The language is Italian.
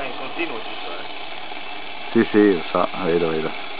in continuo ci sto. Eh. Sì, sì, lo so, vedo, vedo.